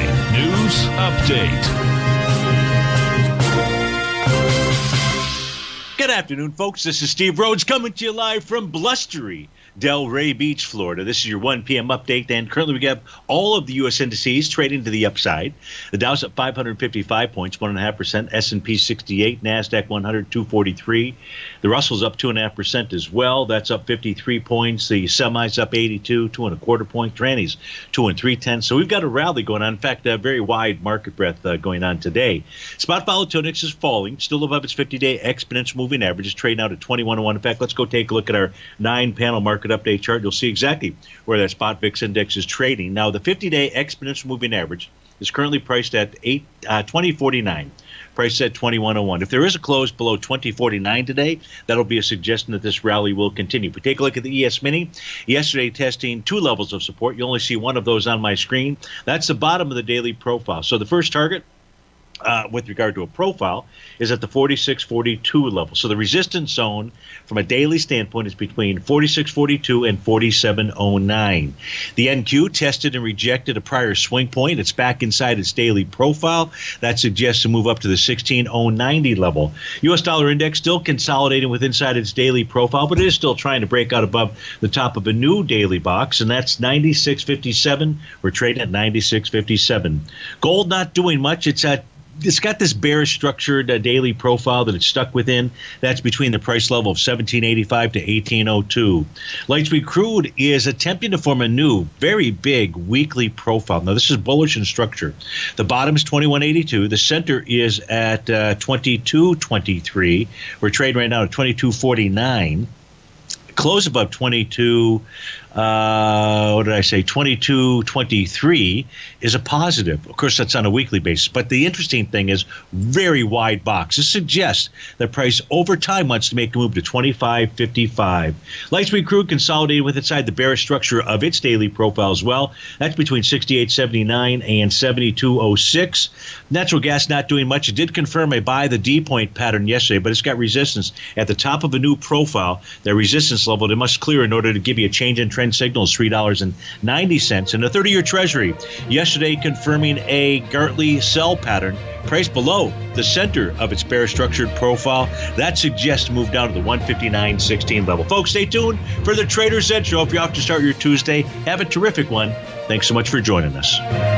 News Update. Good afternoon, folks. This is Steve Rhodes coming to you live from blustery Delray Beach, Florida. This is your 1 p.m. update, and currently we have all of the U.S. indices trading to the upside. The Dow's up 555 points, one and a half percent. S&P 68, Nasdaq 100 243. The Russell's up two and a half percent as well. That's up 53 points. The semi's up 82, two and a quarter point. Trannies two and three tenths. So we've got a rally going on. In fact, a very wide market breadth uh, going on today. Spot volatility is falling, still above its 50-day exponential moving average. Is trading out at 2101. In fact, let's go take a look at our nine-panel market update chart. You'll see exactly where that spot VIX index is trading. Now, the 50-day exponential moving average is currently priced at 8 uh, 2049 price at 2101. If there is a close below 2049 today, that'll be a suggestion that this rally will continue. If we take a look at the ES Mini, yesterday testing two levels of support. You only see one of those on my screen. That's the bottom of the daily profile. So the first target uh, with regard to a profile is at the 4642 level. So the resistance zone from a daily standpoint is between 4642 and 4709. The NQ tested and rejected a prior swing point. It's back inside its daily profile. That suggests a move up to the 16090 level. US dollar index still consolidating with inside its daily profile, but it is still trying to break out above the top of a new daily box, and that's 9657. We're trading at 9657. Gold not doing much. It's at it's got this bearish structured uh, daily profile that it's stuck within. That's between the price level of 1785 to 1802. Light sweet crude is attempting to form a new, very big weekly profile. Now, this is bullish in structure. The bottom is 2182. The center is at uh, 2223. We're trading right now at 2249 close above 22 uh, what did I say, 22, 23 is a positive. Of course, that's on a weekly basis. But the interesting thing is very wide box. This suggests that price over time wants to make a move to 25.55. Light sweet crude consolidated with inside the bearish structure of its daily profile as well. That's between 68.79 and 72.06. Natural gas not doing much. It did confirm a buy the D point pattern yesterday, but it's got resistance at the top of a new profile. That resistance level it must clear in order to give you a change in trend trend signal is $3.90. And the 30 year Treasury yesterday confirming a Gartley sell pattern priced below the center of its bear structured profile. That suggests a move down to the 159.16 level. Folks, stay tuned for the Trader's Edge Show. If you're off to start your Tuesday, have a terrific one. Thanks so much for joining us.